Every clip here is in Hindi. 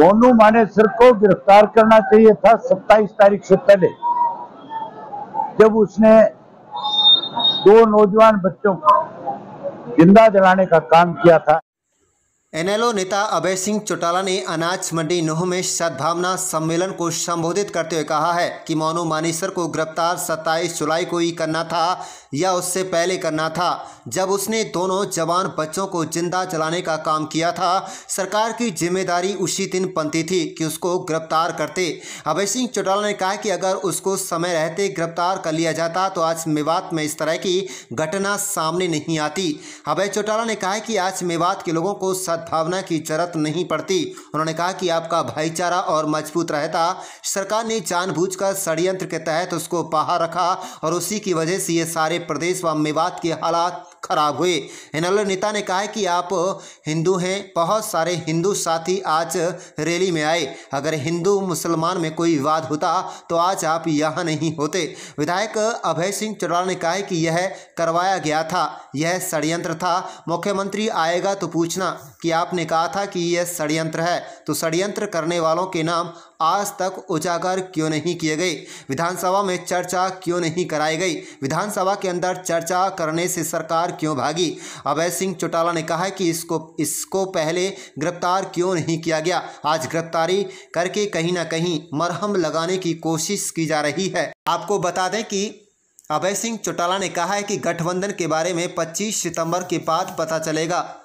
मोनू मानेसर को गिरफ़्तार करना चाहिए था 27 तारीख से पहले। जब उसने दो नौजवान बच्चों को ज़िंदा जलाने का काम किया था एनएलओ नेता अभय सिंह चौटाला ने अनाज मंडी नोह में सद्भावना सम्मेलन को संबोधित करते हुए कहा है कि मोनू मानेसर को गिरफ़्तार 27 जुलाई को ही करना था या उससे पहले करना था, जब उसने दोनों जवान बच्चों को ज़िंदा जलाने का काम किया था। सरकार की ज़िम्मेदारी उसी दिन बनती थी कि उसको गिरफ़्तार करते। अभय सिंह चौटाला ने कहा कि अगर उसको समय रहते गिरफ़्तार कर लिया जाता तो आज मेवात में इस तरह की घटना सामने नहीं आती। अभय चौटाला ने कहा कि आज मेवात के लोगों को सद्भावना की ज़रूरत नहीं पड़ती। उन्होंने कहा कि आपका भाईचारा और मज़बूत रहता। सरकार ने जानबूझकर षडयंत्र के तहत उसको बाहर रखा और उसी की वजह से ये सारे प्रदेश व मेवात के हालात खराब हुए इनलो नेता ने कहा कि आप हिंदू हैं, बहुत सारे हिंदू साथी आज रैली में आए। अगर हिंदू मुसलमान में कोई विवाद होता तो आज आप यहाँ नहीं होते। विधायक अभय सिंह चौटाला ने कहा कि यह करवाया गया था, यह षड्यंत्र था। मुख्यमंत्री आएगा तो पूछना, कि आपने कहा था कि यह षड्यंत्र है तो षड्यंत्र करने वालों के नाम आज तक उजागर क्यों नहीं किए गए? विधानसभा में चर्चा क्यों नहीं कराई गई? विधानसभा के अंदर चर्चा करने से सरकार क्यों भागी? अभय सिंह चौटाला ने कहा कि इसको इसको पहले गिरफ़्तार क्यों नहीं किया गया? आज गिरफ्तारी करके कहीं ना कहीं मरहम लगाने की कोशिश की जा रही है। आपको बता दें कि अभय सिंह चौटाला ने कहा है कि गठबंधन के बारे में 25 सितंबर के बाद पता चलेगा।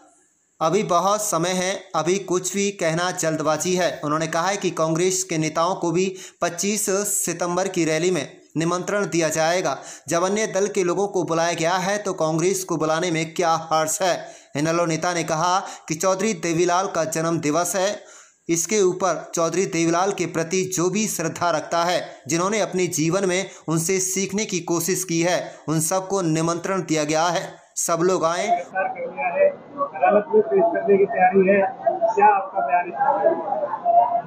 अभी बहुत समय है, अभी कुछ भी कहना जल्दबाजी है। उन्होंने कहा है कि कांग्रेस के नेताओं को भी 25 सितंबर की रैली में निमंत्रण दिया जाएगा। जब अन्य दल के लोगों को बुलाया गया है तो कांग्रेस को बुलाने में क्या हर्ष है? इनलो नेता ने कहा कि चौधरी देवीलाल का जन्म दिवस है। इसके ऊपर चौधरी देवीलाल के प्रति जो भी श्रद्धा रखता है, जिन्होंने अपने जीवन में उनसे सीखने की कोशिश की है, उन सबको निमंत्रण दिया गया है। सब लोग आए। अदालत में पेश करने की तैयारी है क्या आपका बयान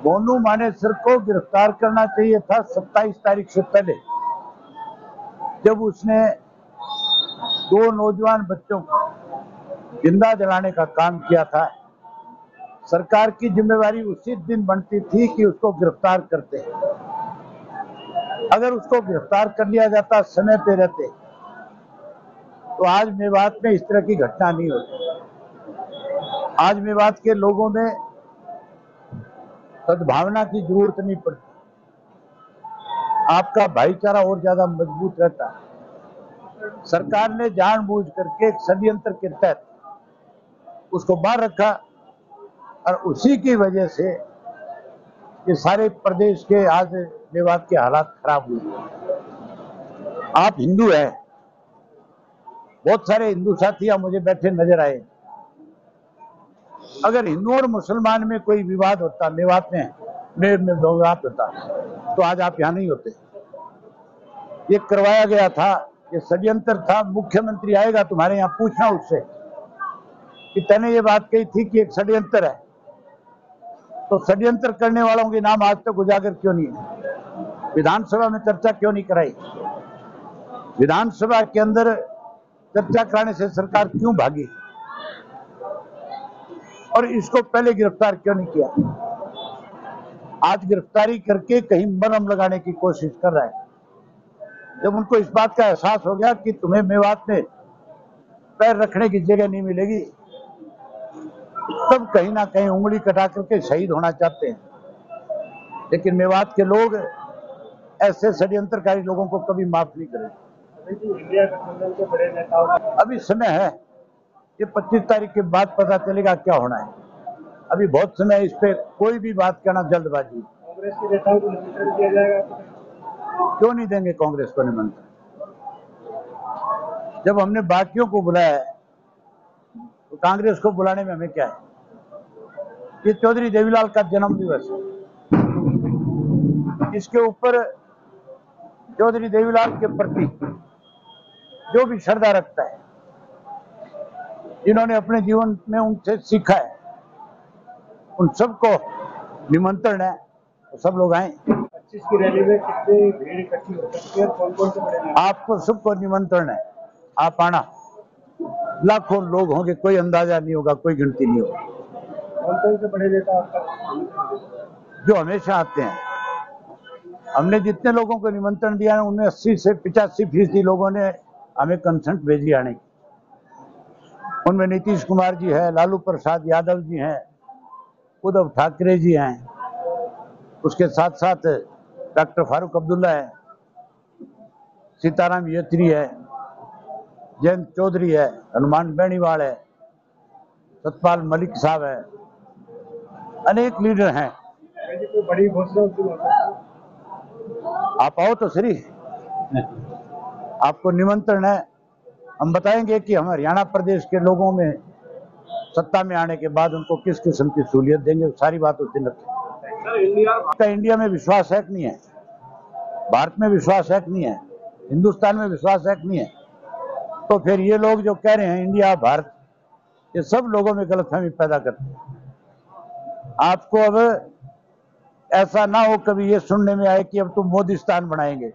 मोनू मानेसर को गिरफ़्तार करना चाहिए था 27 तारीख से पहले। जब उसने दो नौजवान बच्चों को ज़िंदा जलाने का काम किया था सरकार की जिम्मेवारी उसी दिन बनती थी कि उसको गिरफ़्तार करते। अगर उसको गिरफ़्तार कर लिया जाता समय पे रहते तो आज मेवात में इस तरह की घटना नहीं होती। आज मेवात के लोगों में सद्भावना की ज़रूरत नहीं पड़ती। आपका भाईचारा और ज़्यादा मज़बूत रहता सरकार ने जानबूझ करके एक षड्यंत्र के तहत उसको बाहर रखा और उसी की वजह से ये सारे प्रदेश के आज मेवात के हालात खराब हुए। आप हिंदू हैं बहुत सारे हिंदू साथी मुझे बैठे नज़र आए। अगर हिंदू और मुसलमान में कोई विवाद होता मेवात में में, में विवाद होता तो आज आप यहाँ नहीं होते। ये करवाया गया था ये षड्यंत्र था मुख्यमंत्री आएगा तुम्हारे यहाँ पूछना उससे कि तने ये बात कही थी कि एक षड्यंत्र है। तो षड्यंत्र करने वालों के नाम आज तक उजागर क्यों नहीं है? विधानसभा में चर्चा क्यों नहीं कराई? विधानसभा के अंदर चर्चा कराने से सरकार क्यों भागी? और इसको पहले गिरफ़्तार क्यों नहीं किया? आज गिरफ्तारी करके कहीं मरम लगाने की कोशिश कर रहा है। जब उनको इस बात का एहसास हो गया कि तुम्हें मेवात में पैर रखने की जगह नहीं मिलेगी, तब कहीं ना कहीं उंगली कटा करके शहीद होना चाहते हैं। लेकिन मेवात के लोग ऐसे षड्यंत्रकारी लोगों को कभी माफ़ नहीं करेंगे। अभी समय है ये 25 तारीख के बाद पता चलेगा क्या होना है। अभी बहुत समय इस पे कोई भी बात करना जल्दबाजी। क्यों नहीं देंगे कांग्रेस को निमंत्रण? जब हमने बाकियों को बुलाया है तो कांग्रेस को बुलाने में हमें क्या है? ये चौधरी देवीलाल का जन्म दिवस है। इसके ऊपर चौधरी देवीलाल के प्रति जो भी श्रद्धा रखता है जिन्होंने अपने जीवन में उनसे सीखा है उन सबको निमंत्रण है तो सब लोग आए। पच्चीस की रैली में कितनी भीड़ इकट्ठी हो सकती है? कौन कौन से बड़े आपको सबको निमंत्रण है। आप आना। लाखों लोग होंगे कोई अंदाज़ा नहीं होगा कोई गिनती नहीं होगी। कौन कौन से बड़े नेता आपका? जो हमेशा आते हैं। हमने जितने लोगों को निमंत्रण दिया है उनमें 80 से पिचासी फ़ीसदी लोगों ने हमें कंसेंट भेजी आने की। उनमें नीतीश कुमार जी है लालू प्रसाद यादव जी हैं उद्धव ठाकरे जी हैं उसके साथ साथ डॉक्टर फारूक अब्दुल्ला है सीताराम येत्री है जयंत चौधरी है हनुमान बेणीवाल है सतपाल मलिक साहब है अनेक लीडर हैं। बड़ी आप आओ तो सही। आपको निमंत्रण है। हम बताएँगे कि हम हरियाणा प्रदेश के लोगों में सत्ता में आने के बाद उनको किस किस्म की सहूलियत देंगे सारी बात उस दिन रखें इंडिया इंडिया में विश्वास है कि नहीं है? भारत में विश्वास है कि नहीं है? हिंदुस्तान में विश्वास है कि नहीं है? तो फिर ये लोग जो कह रहे हैं, इंडिया, भारत, ये सब लोगों में गलतफहमी पैदा करते हैं। आपको अब ऐसा ना हो कभी ये सुनने में आए कि अब तुम मोदिस्तान बनाएँगे।